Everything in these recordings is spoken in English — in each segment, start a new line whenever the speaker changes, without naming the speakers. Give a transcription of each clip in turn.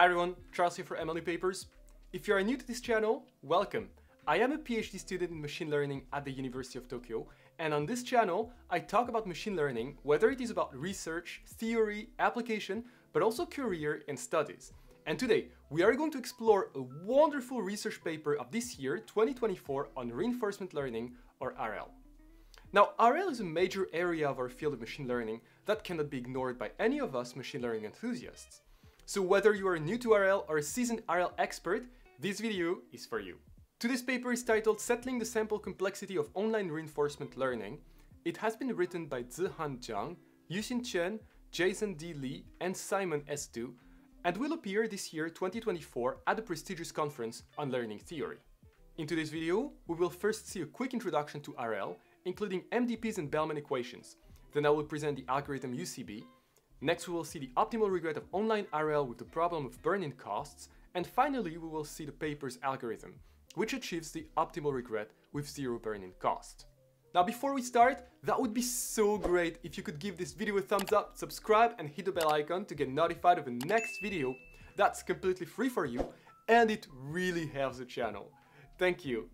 Hi everyone, Charles here for ML New Papers. If you are new to this channel, welcome. I am a PhD student in machine learning at the University of Tokyo, and on this channel, I talk about machine learning, whether it is about research, theory, application, but also career and studies. And today, we are going to explore a wonderful research paper of this year, 2024, on reinforcement learning, or RL. Now, RL is a major area of our field of machine learning that cannot be ignored by any of us machine learning enthusiasts. So whether you are new to RL or a seasoned RL expert, this video is for you. Today's paper is titled Settling the Sample Complexity of Online Reinforcement Learning. It has been written by Zihan Zhang, Yuxin Chen, Jason D. Lee, and Simon S. Du, and will appear this year 2024 at the prestigious conference on learning theory. In today's video, we will first see a quick introduction to RL including MDPs and Bellman equations. Then I will present the algorithm UCB. Next we will see the optimal regret of online RL with the problem of burn-in costs. And finally we will see the paper's algorithm, which achieves the optimal regret with zero burn-in cost. Now before we start, that would be so great if you could give this video a thumbs up, subscribe and hit the bell icon to get notified of the next video. That's completely free for you and it really helps the channel. Thank you.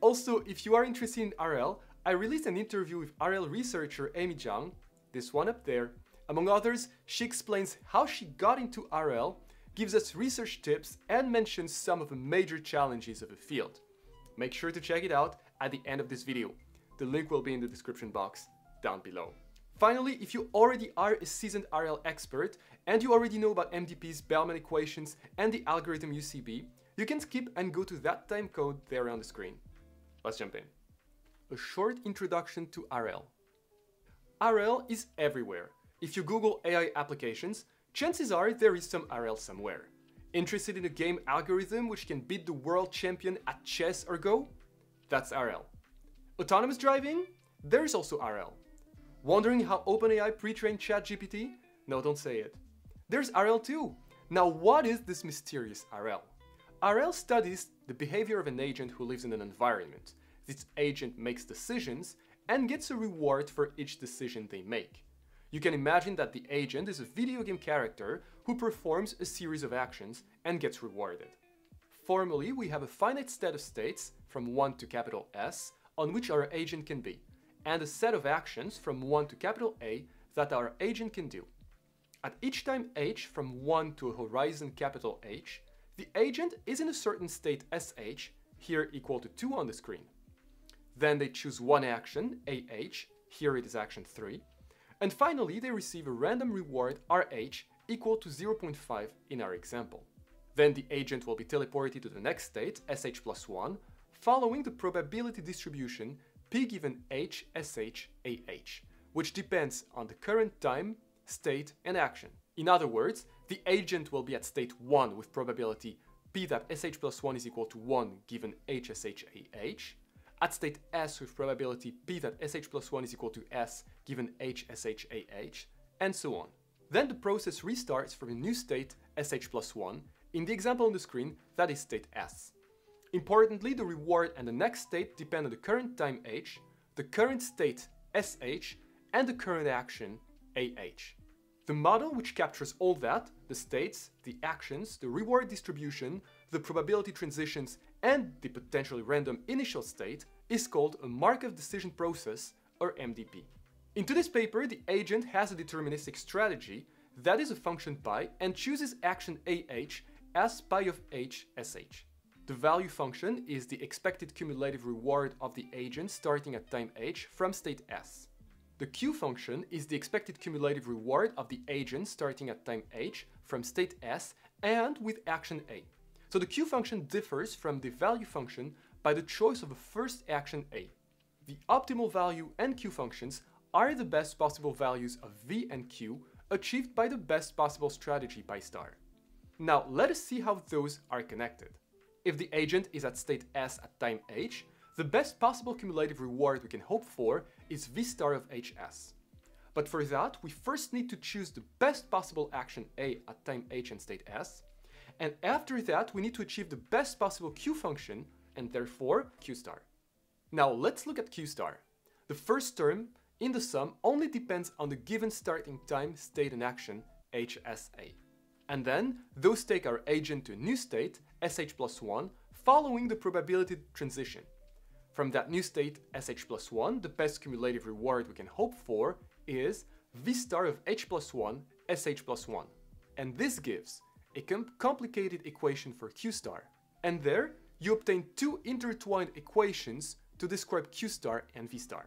Also, if you are interested in RL, I released an interview with RL researcher Amy Zhang, this one up there. Among others, she explains how she got into RL, gives us research tips, and mentions some of the major challenges of the field. Make sure to check it out at the end of this video. The link will be in the description box down below. Finally, if you already are a seasoned RL expert and you already know about MDPs, Bellman equations, and the algorithm UCB, you can skip and go to that time code there on the screen. Let's jump in a short introduction to RL. RL is everywhere. If you Google AI applications, chances are there is some RL somewhere. Interested in a game algorithm which can beat the world champion at chess or Go? That's RL. Autonomous driving? There is also RL. Wondering how OpenAI pre-trained ChatGPT? No, don't say it. There's RL too. Now what is this mysterious RL? RL studies the behavior of an agent who lives in an environment this agent makes decisions and gets a reward for each decision they make. You can imagine that the agent is a video game character who performs a series of actions and gets rewarded. Formally, we have a finite set of states from 1 to capital S on which our agent can be, and a set of actions from 1 to capital A that our agent can do. At each time h from 1 to a horizon capital H, the agent is in a certain state sh, here equal to 2 on the screen. Then they choose one action, AH, here it is action 3. And finally, they receive a random reward, RH, equal to 0.5 in our example. Then the agent will be teleported to the next state, SH plus 1, following the probability distribution P given H, SH, AH, which depends on the current time, state, and action. In other words, the agent will be at state 1 with probability P that SH plus 1 is equal to 1 given HSH, AH, at state S with probability P that SH plus 1 is equal to S given HSHAH, and so on. Then the process restarts from a new state SH plus 1, in the example on the screen, that is state S. Importantly, the reward and the next state depend on the current time h, the current state sh, and the current action ah. The model which captures all that, the states, the actions, the reward distribution, the probability transitions, and the potentially random initial state, is called a Markov decision process, or MDP. In today's paper, the agent has a deterministic strategy that is a function pi and chooses action AH as pi of h sh. The value function is the expected cumulative reward of the agent starting at time h from state s. The Q function is the expected cumulative reward of the agent starting at time h from state s and with action A. So the Q function differs from the value function by the choice of a first action A. The optimal value and Q functions are the best possible values of V and Q achieved by the best possible strategy pi star. Now let us see how those are connected. If the agent is at state S at time h, the best possible cumulative reward we can hope for is V star of hs. But for that, we first need to choose the best possible action A at time h and state S, and after that we need to achieve the best possible Q function, and therefore Q star. Now let's look at Q star. The first term in the sum only depends on the given starting time, state and action, HSA. And then those take our agent to a new state, sh plus 1, following the probability transition. From that new state, sh plus 1, the best cumulative reward we can hope for is v star of h plus 1, sh plus 1. And this gives a com complicated equation for q star. And there, you obtain two intertwined equations to describe q star and v star.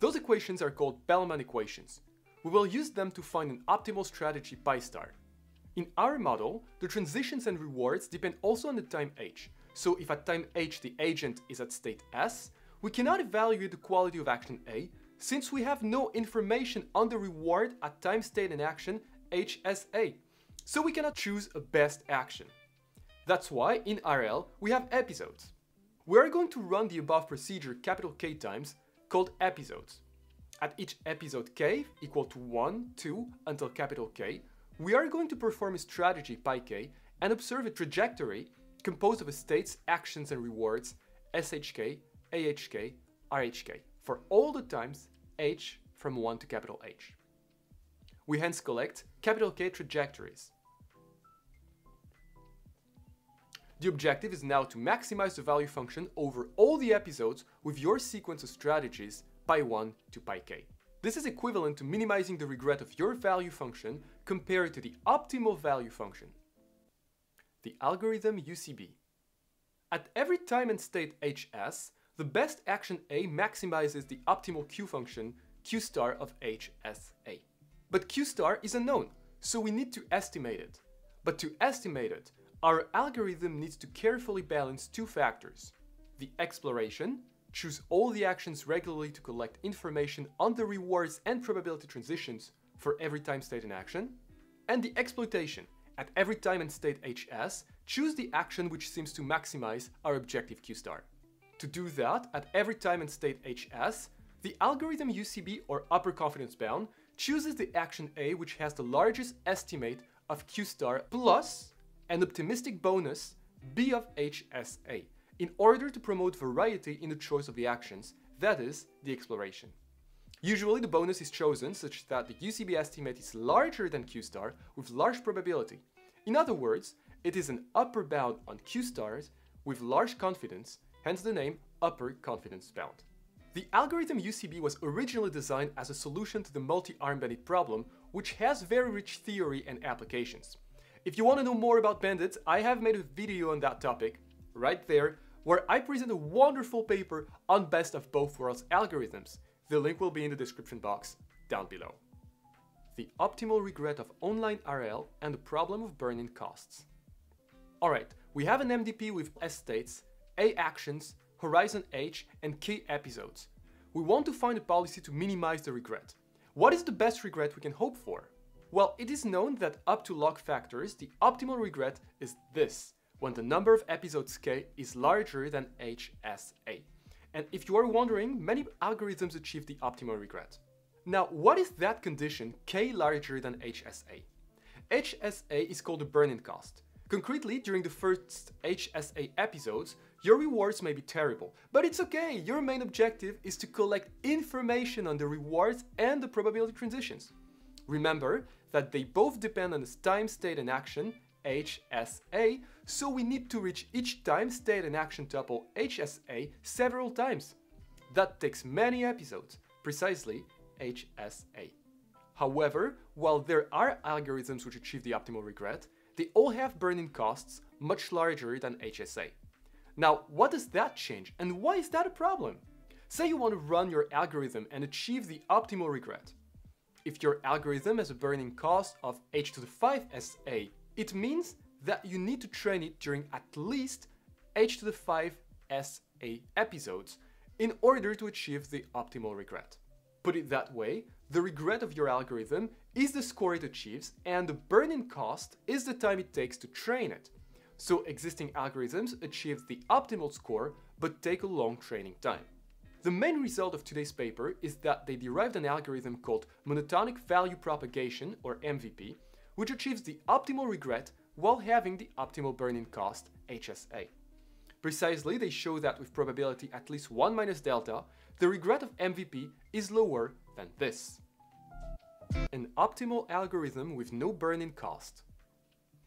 Those equations are called Bellman equations. We will use them to find an optimal strategy pi star. In our model, the transitions and rewards depend also on the time h. So if at time h the agent is at state s, we cannot evaluate the quality of action A since we have no information on the reward at time state and action HSA. So we cannot choose a best action. That's why in RL we have episodes. We are going to run the above procedure capital K times called episodes. At each episode k equal to 1, 2 until capital K, we are going to perform a strategy pi k and observe a trajectory composed of a states, actions and rewards SHK, AHK, RHK for all the times h from 1 to capital H. We hence collect capital K trajectories. The objective is now to maximize the value function over all the episodes with your sequence of strategies pi 1 to pi k. This is equivalent to minimizing the regret of your value function compared to the optimal value function. The algorithm UCB. At every time and state hs, the best action A maximizes the optimal Q function Q star of HSA. But Q star is unknown, so we need to estimate it. But to estimate it, our algorithm needs to carefully balance two factors. The exploration, choose all the actions regularly to collect information on the rewards and probability transitions for every time state and action, and the exploitation, at every time and state HS, choose the action which seems to maximize our objective Q star. To do that, at every time and state HS, the algorithm UCB or upper confidence bound chooses the action A which has the largest estimate of Q star plus an optimistic bonus B of HSA in order to promote variety in the choice of the actions, that is, the exploration. Usually the bonus is chosen such that the UCB estimate is larger than Q star with large probability. In other words, it is an upper bound on Q stars with large confidence hence the name upper confidence bound. The algorithm UCB was originally designed as a solution to the multi-arm bandit problem, which has very rich theory and applications. If you want to know more about bandits, I have made a video on that topic, right there, where I present a wonderful paper on best of both worlds algorithms. The link will be in the description box down below. The optimal regret of online RL and the problem of burn-in costs. Alright, we have an MDP with S states a actions, Horizon H, and K episodes. We want to find a policy to minimize the regret. What is the best regret we can hope for? Well, it is known that up to log factors, the optimal regret is this, when the number of episodes k is larger than HSA. And if you are wondering, many algorithms achieve the optimal regret. Now, what is that condition k larger than HSA? HSA is called the burn-in cost. Concretely, during the first HSA episodes, your rewards may be terrible, but it's okay, your main objective is to collect information on the rewards and the probability transitions. Remember that they both depend on the time, state, and action, HSA, so we need to reach each time, state, and action tuple HSA several times. That takes many episodes, precisely HSA. However, while there are algorithms which achieve the optimal regret, they all have burn-in costs much larger than HSA. Now, what does that change and why is that a problem? Say you want to run your algorithm and achieve the optimal regret. If your algorithm has a burn-in cost of h to the 5 SA, it means that you need to train it during at least h to the 5 SA episodes in order to achieve the optimal regret. Put it that way, the regret of your algorithm is the score it achieves, and the burn-in cost is the time it takes to train it. So existing algorithms achieve the optimal score, but take a long training time. The main result of today's paper is that they derived an algorithm called monotonic value propagation, or MVP, which achieves the optimal regret while having the optimal burn-in cost, HSA. Precisely, they show that with probability at least 1 minus delta, the regret of MVP is lower than this. An optimal algorithm with no burn-in cost.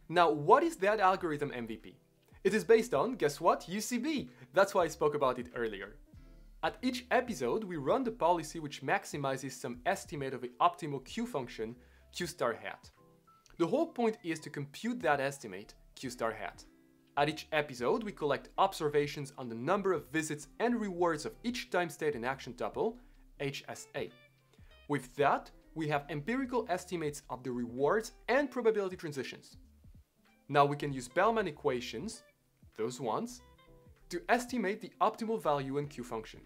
Now, what is that algorithm MVP? It is based on, guess what, UCB. That's why I spoke about it earlier. At each episode, we run the policy which maximizes some estimate of the optimal Q function, Q star hat. The whole point is to compute that estimate, Q star hat. At each episode, we collect observations on the number of visits and rewards of each time state and action tuple, HSA. With that, we have empirical estimates of the rewards and probability transitions. Now we can use Bellman equations, those ones, to estimate the optimal value in Q function.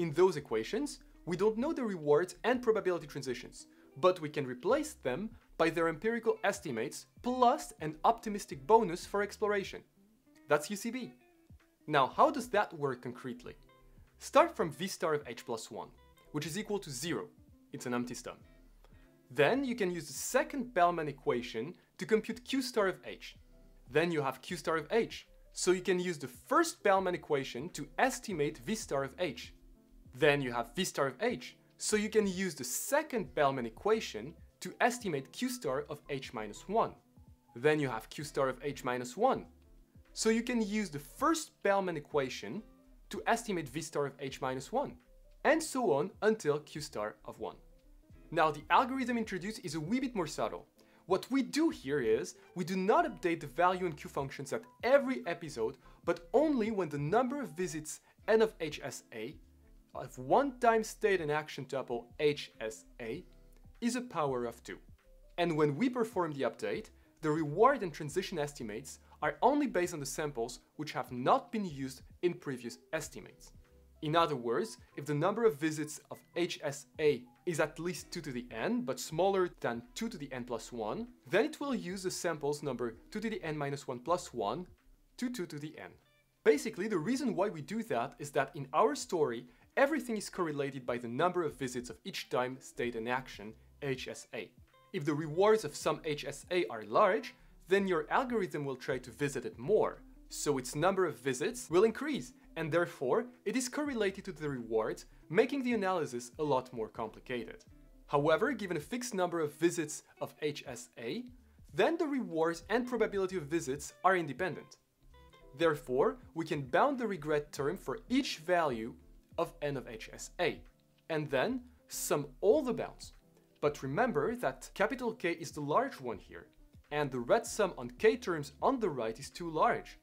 In those equations, we don't know the rewards and probability transitions, but we can replace them by their empirical estimates plus an optimistic bonus for exploration. That's UCB. Now, how does that work concretely? Start from v star of h plus 1, which is equal to 0. It's an empty sum. Then you can use the second Bellman equation to compute q star of h. Then you have q star of h, so you can use the first Bellman equation to estimate v star of h. Then you have v star of h, so you can use the second Bellman equation to estimate q star of h minus 1. Then you have q star of h minus 1. So you can use the first Bellman equation to estimate v star of h minus 1, and so on until q star of 1. Now the algorithm introduced is a wee bit more subtle. What we do here is, we do not update the value in Q functions at every episode, but only when the number of visits n of HSA of one time state and action tuple HSA is a power of 2. And when we perform the update, the reward and transition estimates are only based on the samples which have not been used in previous estimates. In other words, if the number of visits of HSA is at least 2 to the n, but smaller than 2 to the n plus 1, then it will use the samples number 2 to the n minus 1 plus 1 to 2 to the n. Basically, the reason why we do that is that in our story, everything is correlated by the number of visits of each time, state and action, HSA. If the rewards of some HSA are large, then your algorithm will try to visit it more, so its number of visits will increase, and therefore it is correlated to the rewards, making the analysis a lot more complicated. However, given a fixed number of visits of HSA, then the rewards and probability of visits are independent. Therefore, we can bound the regret term for each value of n of HSA, and then sum all the bounds. But remember that capital K is the large one here, and the red sum on k terms on the right is too large.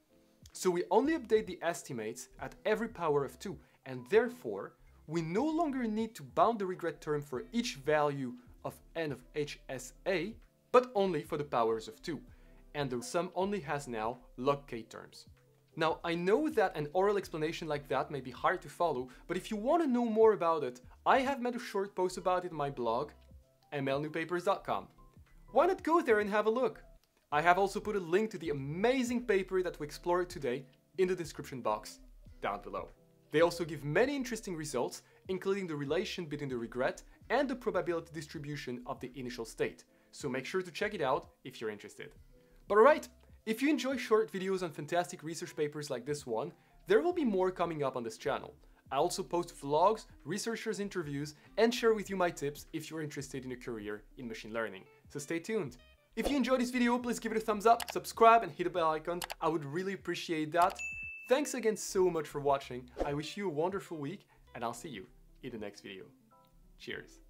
So we only update the estimates at every power of 2, and therefore, we no longer need to bound the regret term for each value of n of HSA, but only for the powers of 2, and the sum only has now log k terms. Now, I know that an oral explanation like that may be hard to follow, but if you want to know more about it, I have made a short post about it in my blog, mlnewpapers.com. Why not go there and have a look? I have also put a link to the amazing paper that we explored today in the description box down below. They also give many interesting results, including the relation between the regret and the probability distribution of the initial state, so make sure to check it out if you're interested. But alright, if you enjoy short videos on fantastic research papers like this one, there will be more coming up on this channel. I also post vlogs, researchers interviews, and share with you my tips if you're interested in a career in machine learning. So stay tuned. If you enjoyed this video, please give it a thumbs up, subscribe and hit the bell icon. I would really appreciate that. Thanks again so much for watching. I wish you a wonderful week and I'll see you in the next video. Cheers.